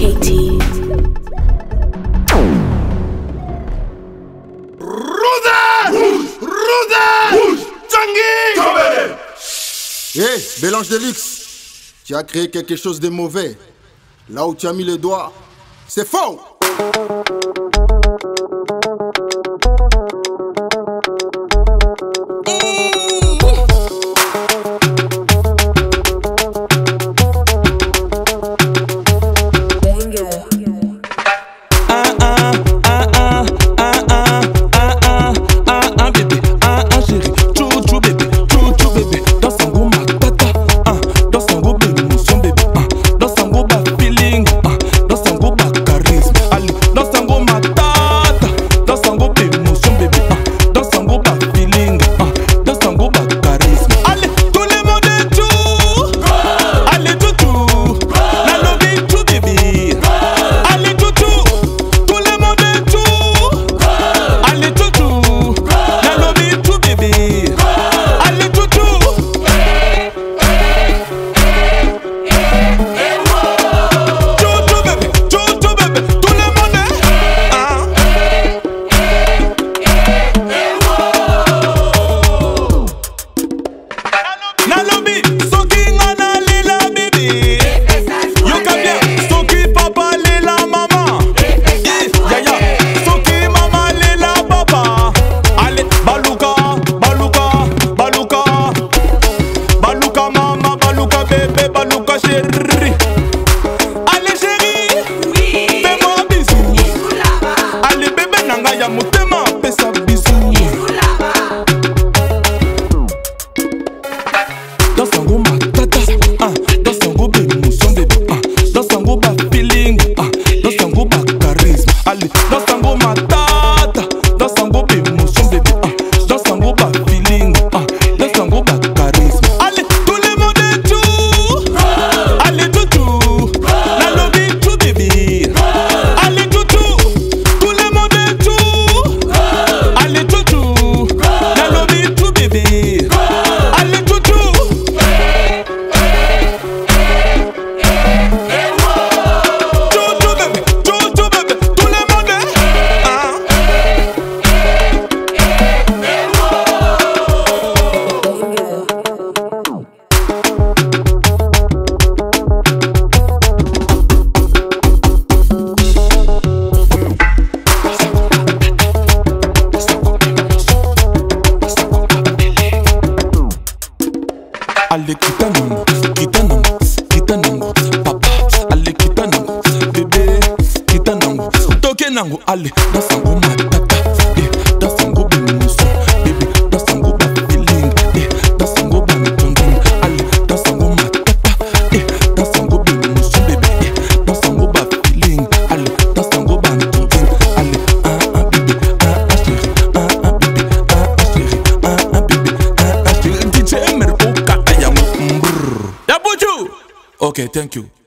Katie. Rouda Rouda Tanguy! Eh, Hé, hey, Bélange Deluxe, tu as créé quelque chose de mauvais. Là où tu as mis le doigt, c'est faux. vou matar ale kita nango kita nango kita nango papa. Ale kita nango bebe kita nango toke nango ale nasango matata Okay, thank you.